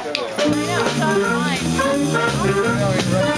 I know, so am